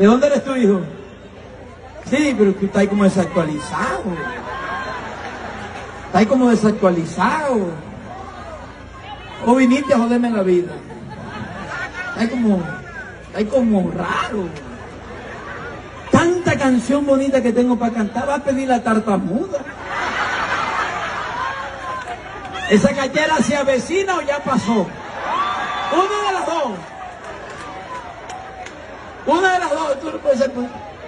¿De dónde eres tu hijo? Sí, pero tú estás como desactualizado. Estás como desactualizado. O viniste a joderme la vida. Estás como, estás como raro. Tanta canción bonita que tengo para cantar, va a pedir la tartamuda. ¿Esa cachera se avecina o ya pasó? Una de las dos, tú no puedes ser.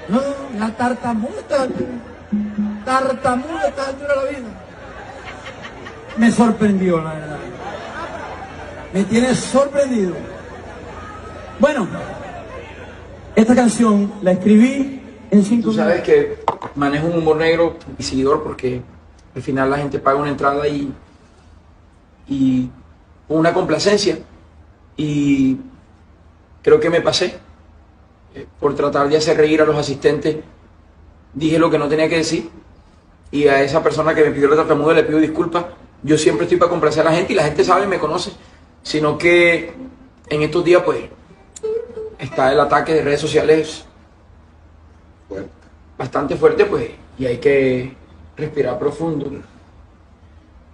No, la tartamuda está tartamuda a esta altura de la vida. Me sorprendió, la verdad. Me tiene sorprendido. Bueno, esta canción la escribí en cinco Tú sabes que manejo un humor negro y seguidor porque al final la gente paga una entrada y, y una complacencia. Y creo que me pasé por tratar de hacer reír a los asistentes. Dije lo que no tenía que decir y a esa persona que me pidió la tartamuda le pido disculpas. Yo siempre estoy para complacer a la gente y la gente sabe, me conoce. Sino que en estos días, pues, está el ataque de redes sociales bastante fuerte, pues, y hay que respirar profundo.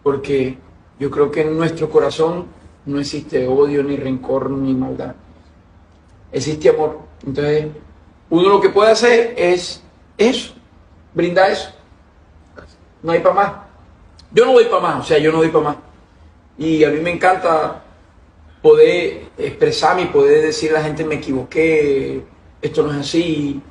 Porque yo creo que en nuestro corazón no existe odio, ni rencor, ni maldad. Existe amor. Entonces, uno lo que puede hacer es eso, brindar eso. No hay para más. Yo no voy para más, o sea, yo no voy para más. Y a mí me encanta poder expresarme y poder decir a la gente me equivoqué, esto no es así,